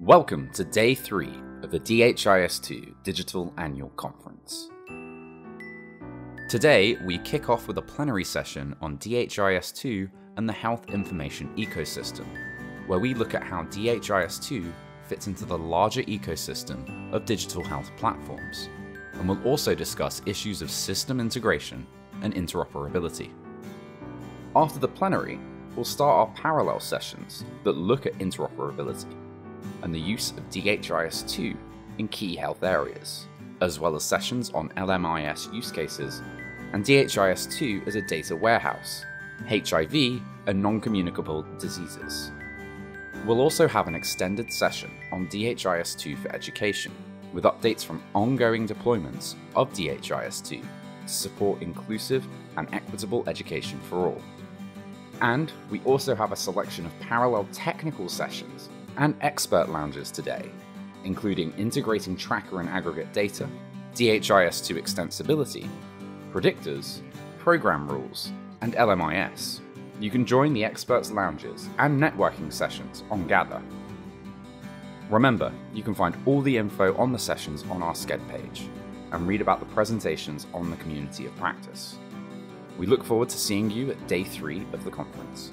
Welcome to day three of the DHIS2 Digital Annual Conference. Today, we kick off with a plenary session on DHIS2 and the health information ecosystem, where we look at how DHIS2 fits into the larger ecosystem of digital health platforms, and we'll also discuss issues of system integration and interoperability. After the plenary, we'll start our parallel sessions that look at interoperability and the use of DHIS2 in key health areas, as well as sessions on LMIS use cases and DHIS2 as a data warehouse, HIV, and non communicable diseases. We'll also have an extended session on DHIS2 for education, with updates from ongoing deployments of DHIS2 to support inclusive and equitable education for all. And we also have a selection of parallel technical sessions and expert lounges today, including integrating tracker and aggregate data, DHIS2 extensibility, predictors, program rules, and LMIS. You can join the experts lounges and networking sessions on Gather. Remember, you can find all the info on the sessions on our Sched page and read about the presentations on the community of practice. We look forward to seeing you at day three of the conference.